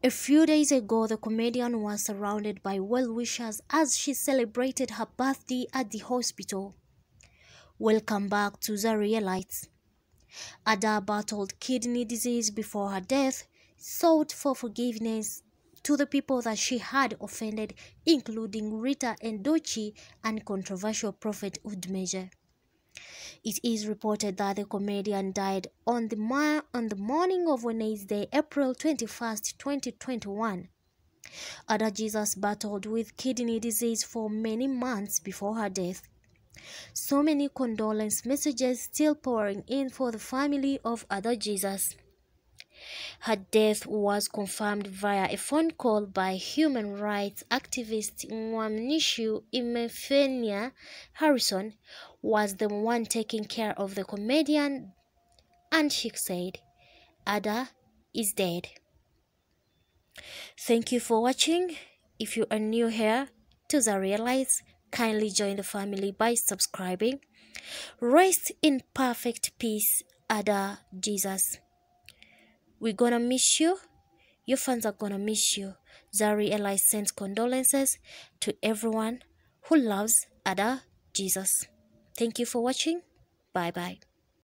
A few days ago, the comedian was surrounded by well wishers as she celebrated her birthday at the hospital. Welcome back to Xari Elites. Ada battled kidney disease before her death, sought for forgiveness to the people that she had offended, including Rita Edochie and controversial prophet Odumeje. It is reported that the comedian died on the, on the morning of Wednesday, April 21st, 2021. Ada Jesus battled with kidney disease for many months before her death. So many condolence messages still pouring in for the family of Ada Jesus. Her death was confirmed via a phone call by human rights activist Gwamnishu Imefenia Harrison, was the one taking care of the comedian, and she said, Ada is dead. Thank you for watching. If you are new here to Xari Elites, kindly join the family by subscribing. Rest in perfect peace, Ada Jesus. We're gonna miss you. Your fans are gonna miss you. Zari Eli sends condolences to everyone who loves Ada Jesus. Thank you for watching. Bye bye.